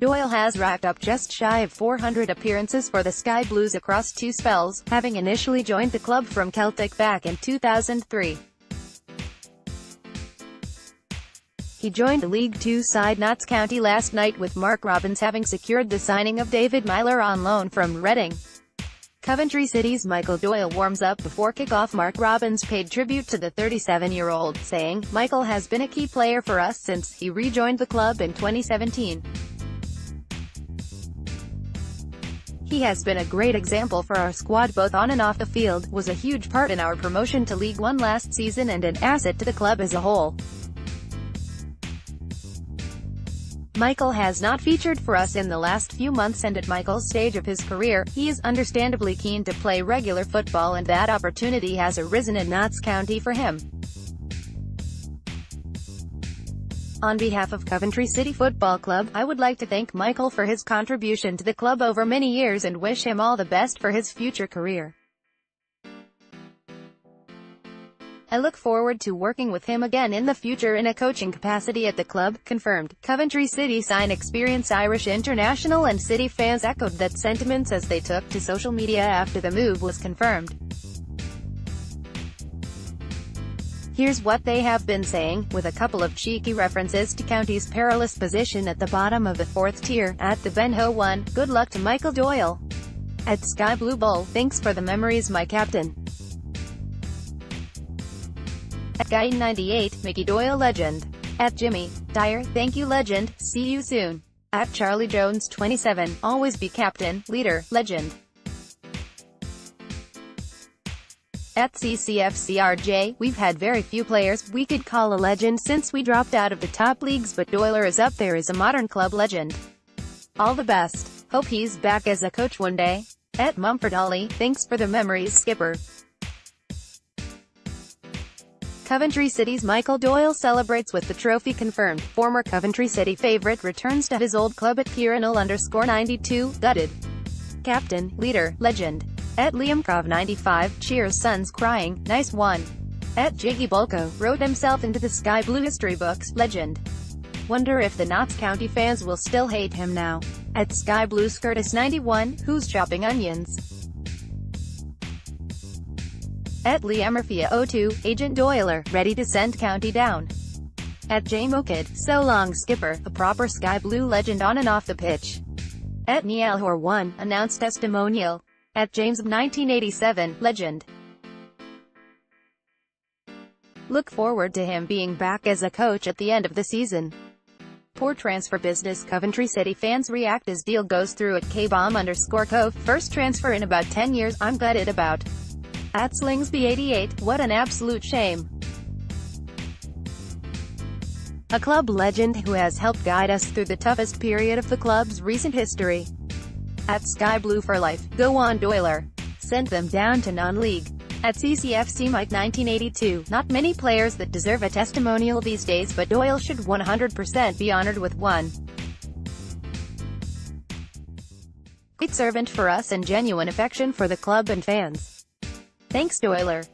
Doyle has racked up just shy of 400 appearances for the Sky Blues across two spells, having initially joined the club from Celtic back in 2003. He joined the League Two side Notts County last night with Mark Robins having secured the signing of David Meyler on loan from Reading. Coventry City's Michael Doyle warms up before kickoff Mark Robins paid tribute to the 37-year-old, saying, Michael has been a key player for us since he rejoined the club in 2017. He has been a great example for our squad both on and off the field, was a huge part in our promotion to League One last season and an asset to the club as a whole. Michael has not featured for us in the last few months and at Michael's stage of his career, he is understandably keen to play regular football and that opportunity has arisen in Notts County for him. On behalf of Coventry City Football Club, I would like to thank Michael for his contribution to the club over many years and wish him all the best for his future career. I look forward to working with him again in the future in a coaching capacity at the club, confirmed. Coventry City sign experienced Irish international and City fans echoed that sentiments as they took to social media after the move was confirmed. Here's what they have been saying, with a couple of cheeky references to County's perilous position at the bottom of the fourth tier. At the Ben Ho 1, good luck to Michael Doyle. At Sky Blue Bull, thanks for the memories my captain. At Guy98, Mickey Doyle legend. At Jimmy Dyer, thank you legend, see you soon. At Charlie Jones 27, always be captain, leader, legend. At CCFCRJ, we've had very few players we could call a legend since we dropped out of the top leagues but Doyler is up there as a modern club legend. All the best. Hope he's back as a coach one day. At Mumford Ollie, thanks for the memories skipper. Coventry City's Michael Doyle celebrates with the trophy confirmed. Former Coventry City favorite returns to his old club at Kieranall underscore 92, gutted. Captain, leader, legend. At Liam Cov 95, cheers sons crying, nice one. At Jiggy Bulko, wrote himself into the Sky Blue history books, legend. Wonder if the Notts County fans will still hate him now. At Sky Blue Curtis 91, who's chopping onions? At Lee Emerfia 02, Agent Doyler, ready to send County down. At J Mokid, so long skipper, a proper Sky Blue legend on and off the pitch. At Niel Hor 1, announced testimonial. At James 1987, legend. Look forward to him being back as a coach at the end of the season. Poor transfer business Coventry City fans react as deal goes through at K-bomb underscore cove. First transfer in about 10 years, I'm gutted about. At Slingsby88, what an absolute shame. A club legend who has helped guide us through the toughest period of the club's recent history. At Sky Blue for Life, go on Doyler. Send them down to non-league. At CCFC Mike 1982, not many players that deserve a testimonial these days but Doyle should 100% be honored with one. Great servant for us and genuine affection for the club and fans. Thanks Doyler.